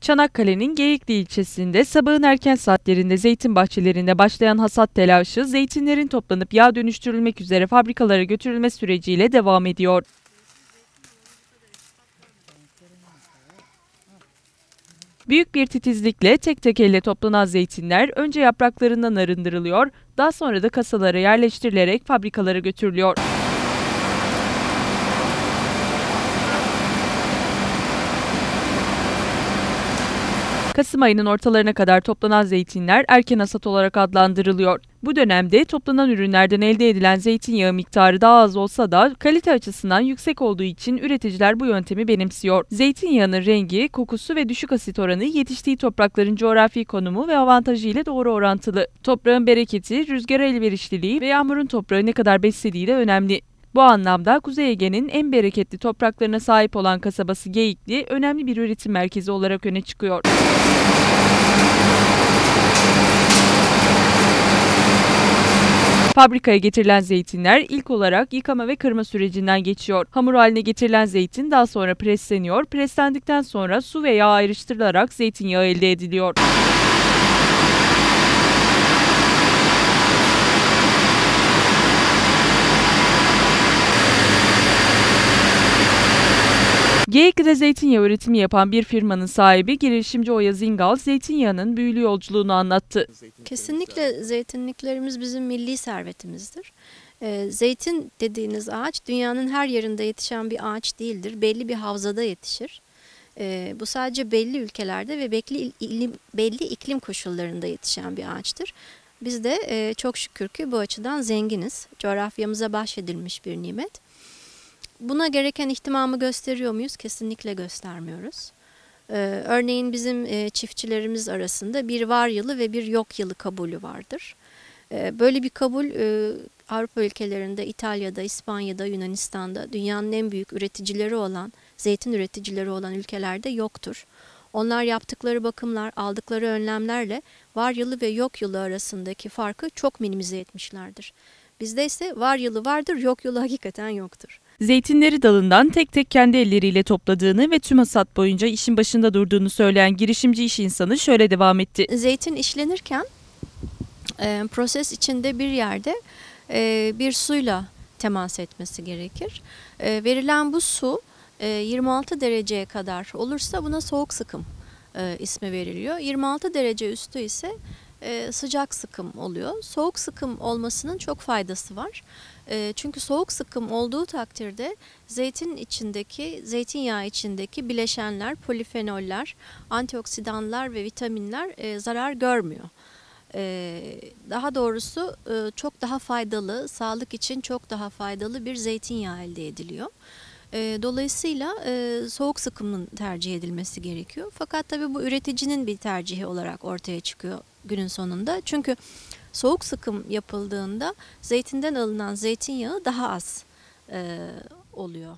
Çanakkale'nin Geyikli ilçesinde sabahın erken saatlerinde zeytin bahçelerinde başlayan hasat telaşı, zeytinlerin toplanıp yağ dönüştürülmek üzere fabrikalara götürülme süreciyle devam ediyor. Büyük bir titizlikle tek tek elle toplanan zeytinler önce yapraklarından arındırılıyor, daha sonra da kasalara yerleştirilerek fabrikalara götürülüyor. Kasım ayının ortalarına kadar toplanan zeytinler erken hasat olarak adlandırılıyor. Bu dönemde toplanan ürünlerden elde edilen zeytinyağı miktarı daha az olsa da kalite açısından yüksek olduğu için üreticiler bu yöntemi benimsiyor. Zeytinyağının rengi, kokusu ve düşük asit oranı yetiştiği toprakların coğrafi konumu ve avantajı ile doğru orantılı. Toprağın bereketi, rüzgar elverişliliği ve yağmurun toprağı ne kadar beslediği de önemli. Bu anlamda Kuzey Ege'nin en bereketli topraklarına sahip olan kasabası Geyikli önemli bir üretim merkezi olarak öne çıkıyor. Fabrikaya getirilen zeytinler ilk olarak yıkama ve kırma sürecinden geçiyor. Hamur haline getirilen zeytin daha sonra presleniyor. Preslendikten sonra su ve yağ ayrıştırılarak zeytinyağı elde ediliyor. Geyikli'de zeytinyağı üretimi yapan bir firmanın sahibi girişimci Oya Zingal, zeytinyağının büyülü yolculuğunu anlattı. Kesinlikle zeytinliklerimiz bizim milli servetimizdir. Ee, zeytin dediğiniz ağaç dünyanın her yerinde yetişen bir ağaç değildir. Belli bir havzada yetişir. Ee, bu sadece belli ülkelerde ve belli, ilim, belli iklim koşullarında yetişen bir ağaçtır. Biz de e, çok şükür ki bu açıdan zenginiz. Coğrafyamıza bahşedilmiş bir nimet. Buna gereken ihtimamı gösteriyor muyuz? Kesinlikle göstermiyoruz. Ee, örneğin bizim e, çiftçilerimiz arasında bir var yılı ve bir yok yılı kabulü vardır. Ee, böyle bir kabul e, Avrupa ülkelerinde, İtalya'da, İspanya'da, Yunanistan'da dünyanın en büyük üreticileri olan, zeytin üreticileri olan ülkelerde yoktur. Onlar yaptıkları bakımlar, aldıkları önlemlerle var yılı ve yok yılı arasındaki farkı çok minimize etmişlerdir. Bizde ise var yılı vardır, yok yılı hakikaten yoktur. Zeytinleri dalından tek tek kendi elleriyle topladığını ve tüm hasat boyunca işin başında durduğunu söyleyen girişimci iş insanı şöyle devam etti. Zeytin işlenirken e, proses içinde bir yerde e, bir suyla temas etmesi gerekir. E, verilen bu su e, 26 dereceye kadar olursa buna soğuk sıkım e, ismi veriliyor. 26 derece üstü ise e, sıcak sıkım oluyor. Soğuk sıkım olmasının çok faydası var. E, çünkü soğuk sıkım olduğu takdirde zeytin içindeki, zeytinyağı içindeki bileşenler, polifenoller, antioksidanlar ve vitaminler e, zarar görmüyor. Daha doğrusu çok daha faydalı, sağlık için çok daha faydalı bir zeytinyağı elde ediliyor. Dolayısıyla soğuk sıkımın tercih edilmesi gerekiyor. Fakat tabii bu üreticinin bir tercihi olarak ortaya çıkıyor günün sonunda. Çünkü soğuk sıkım yapıldığında zeytinden alınan zeytinyağı daha az e, oluyor.